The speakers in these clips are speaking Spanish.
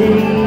city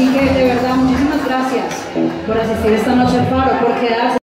así que de verdad muchísimas gracias por asistir esta noche al faro, por quedarse.